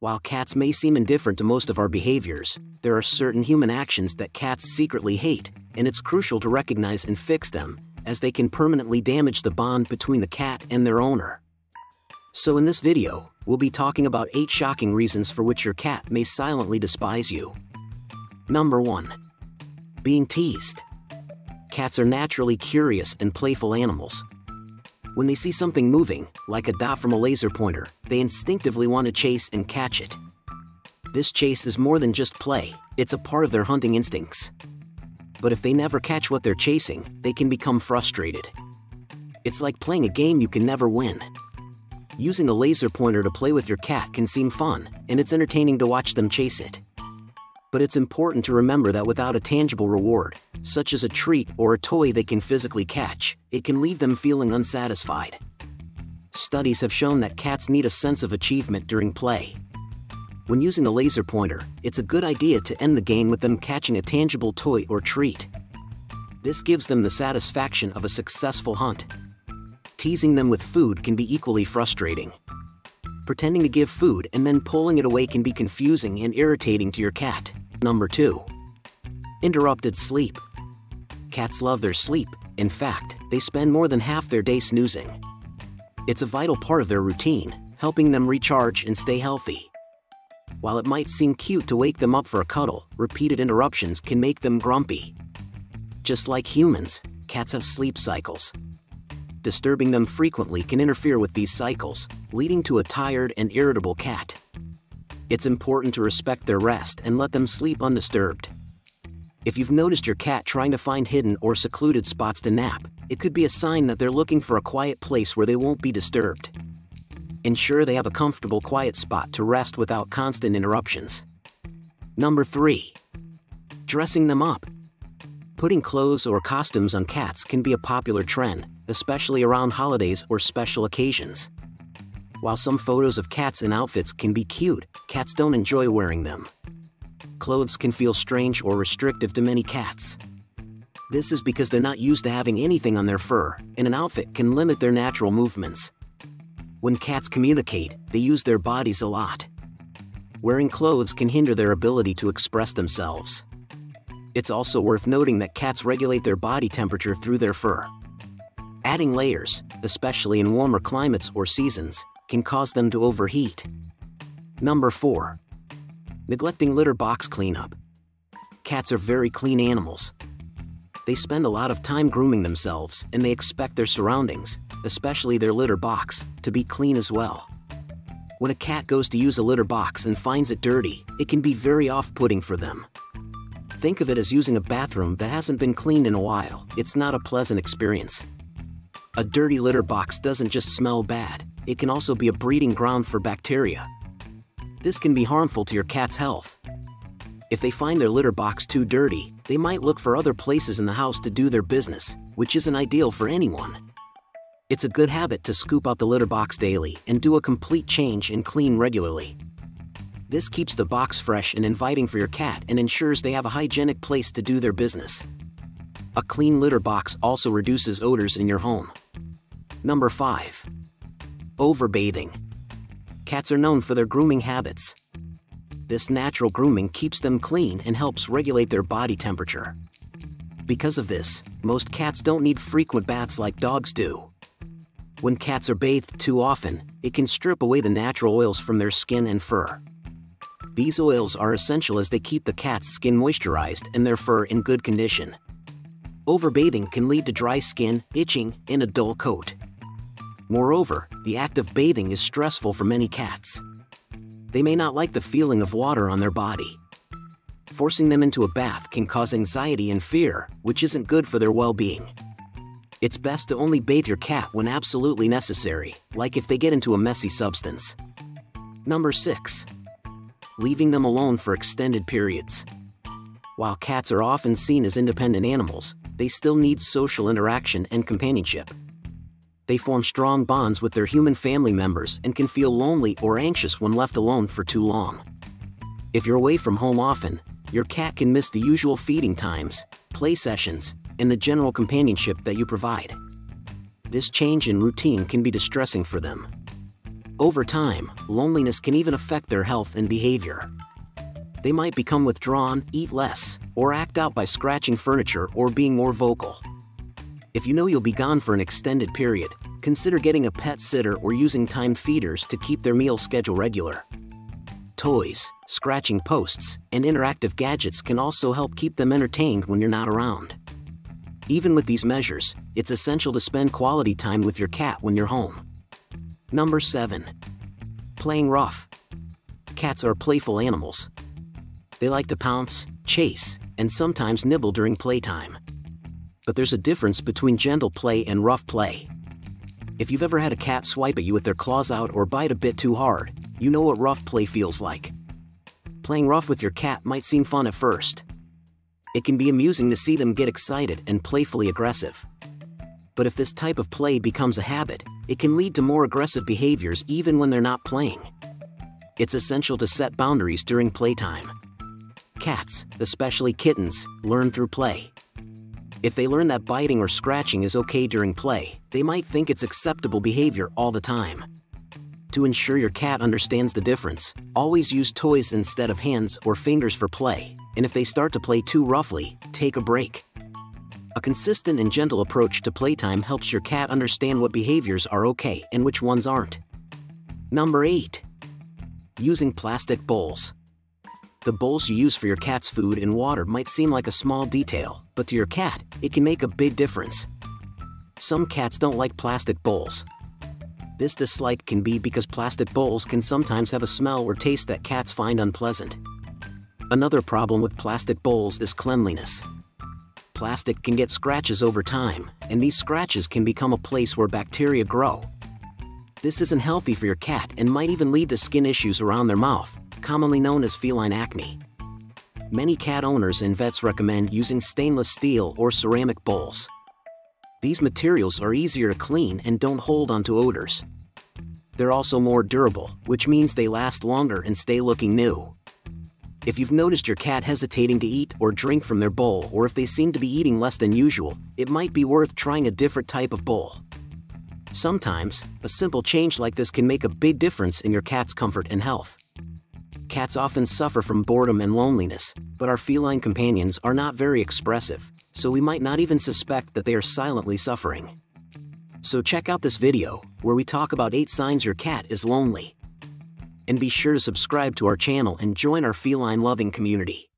While cats may seem indifferent to most of our behaviors, there are certain human actions that cats secretly hate, and it's crucial to recognize and fix them, as they can permanently damage the bond between the cat and their owner. So in this video, we'll be talking about 8 shocking reasons for which your cat may silently despise you. Number 1. Being teased. Cats are naturally curious and playful animals. When they see something moving, like a dot from a laser pointer, they instinctively want to chase and catch it. This chase is more than just play, it's a part of their hunting instincts. But if they never catch what they're chasing, they can become frustrated. It's like playing a game you can never win. Using a laser pointer to play with your cat can seem fun, and it's entertaining to watch them chase it. But it's important to remember that without a tangible reward, such as a treat or a toy they can physically catch, it can leave them feeling unsatisfied. Studies have shown that cats need a sense of achievement during play. When using a laser pointer, it's a good idea to end the game with them catching a tangible toy or treat. This gives them the satisfaction of a successful hunt. Teasing them with food can be equally frustrating. Pretending to give food and then pulling it away can be confusing and irritating to your cat. Number 2. Interrupted sleep. Cats love their sleep, in fact, they spend more than half their day snoozing. It's a vital part of their routine, helping them recharge and stay healthy. While it might seem cute to wake them up for a cuddle, repeated interruptions can make them grumpy. Just like humans, cats have sleep cycles. Disturbing them frequently can interfere with these cycles, leading to a tired and irritable cat. It's important to respect their rest and let them sleep undisturbed. If you've noticed your cat trying to find hidden or secluded spots to nap, it could be a sign that they're looking for a quiet place where they won't be disturbed ensure they have a comfortable quiet spot to rest without constant interruptions. Number 3. Dressing them up. Putting clothes or costumes on cats can be a popular trend, especially around holidays or special occasions. While some photos of cats in outfits can be cute, cats don't enjoy wearing them. Clothes can feel strange or restrictive to many cats. This is because they're not used to having anything on their fur, and an outfit can limit their natural movements. When cats communicate, they use their bodies a lot. Wearing clothes can hinder their ability to express themselves. It's also worth noting that cats regulate their body temperature through their fur. Adding layers, especially in warmer climates or seasons, can cause them to overheat. Number 4. Neglecting litter box cleanup. Cats are very clean animals. They spend a lot of time grooming themselves and they expect their surroundings, especially their litter box, to be clean as well. When a cat goes to use a litter box and finds it dirty, it can be very off-putting for them. Think of it as using a bathroom that hasn't been cleaned in a while. It's not a pleasant experience. A dirty litter box doesn't just smell bad, it can also be a breeding ground for bacteria. This can be harmful to your cat's health. If they find their litter box too dirty, they might look for other places in the house to do their business, which isn't ideal for anyone. It's a good habit to scoop out the litter box daily and do a complete change and clean regularly. This keeps the box fresh and inviting for your cat and ensures they have a hygienic place to do their business. A clean litter box also reduces odors in your home. Number 5. Overbathing. Cats are known for their grooming habits. This natural grooming keeps them clean and helps regulate their body temperature. Because of this, most cats don't need frequent baths like dogs do. When cats are bathed too often, it can strip away the natural oils from their skin and fur. These oils are essential as they keep the cat's skin moisturized and their fur in good condition. Overbathing can lead to dry skin, itching, and a dull coat. Moreover, the act of bathing is stressful for many cats. They may not like the feeling of water on their body. Forcing them into a bath can cause anxiety and fear, which isn't good for their well-being it's best to only bathe your cat when absolutely necessary, like if they get into a messy substance. Number 6. Leaving them alone for extended periods. While cats are often seen as independent animals, they still need social interaction and companionship. They form strong bonds with their human family members and can feel lonely or anxious when left alone for too long. If you're away from home often, your cat can miss the usual feeding times, play sessions, and the general companionship that you provide. This change in routine can be distressing for them. Over time, loneliness can even affect their health and behavior. They might become withdrawn, eat less, or act out by scratching furniture or being more vocal. If you know you'll be gone for an extended period, consider getting a pet sitter or using timed feeders to keep their meal schedule regular. Toys, scratching posts, and interactive gadgets can also help keep them entertained when you're not around. Even with these measures, it's essential to spend quality time with your cat when you're home. Number 7. Playing rough. Cats are playful animals. They like to pounce, chase, and sometimes nibble during playtime. But there's a difference between gentle play and rough play. If you've ever had a cat swipe at you with their claws out or bite a bit too hard, you know what rough play feels like. Playing rough with your cat might seem fun at first. It can be amusing to see them get excited and playfully aggressive. But if this type of play becomes a habit, it can lead to more aggressive behaviors even when they're not playing. It's essential to set boundaries during playtime. Cats, especially kittens, learn through play. If they learn that biting or scratching is okay during play, they might think it's acceptable behavior all the time. To ensure your cat understands the difference, always use toys instead of hands or fingers for play, and if they start to play too roughly, take a break. A consistent and gentle approach to playtime helps your cat understand what behaviors are okay and which ones aren't. Number 8. Using plastic bowls. The bowls you use for your cat's food and water might seem like a small detail, but to your cat, it can make a big difference. Some cats don't like plastic bowls. This dislike can be because plastic bowls can sometimes have a smell or taste that cats find unpleasant. Another problem with plastic bowls is cleanliness. Plastic can get scratches over time, and these scratches can become a place where bacteria grow. This isn't healthy for your cat and might even lead to skin issues around their mouth, commonly known as feline acne. Many cat owners and vets recommend using stainless steel or ceramic bowls. These materials are easier to clean and don't hold onto odors. They're also more durable, which means they last longer and stay looking new. If you've noticed your cat hesitating to eat or drink from their bowl or if they seem to be eating less than usual, it might be worth trying a different type of bowl. Sometimes, a simple change like this can make a big difference in your cat's comfort and health. Cats often suffer from boredom and loneliness, but our feline companions are not very expressive, so we might not even suspect that they are silently suffering. So check out this video, where we talk about 8 signs your cat is lonely. And be sure to subscribe to our channel and join our feline loving community.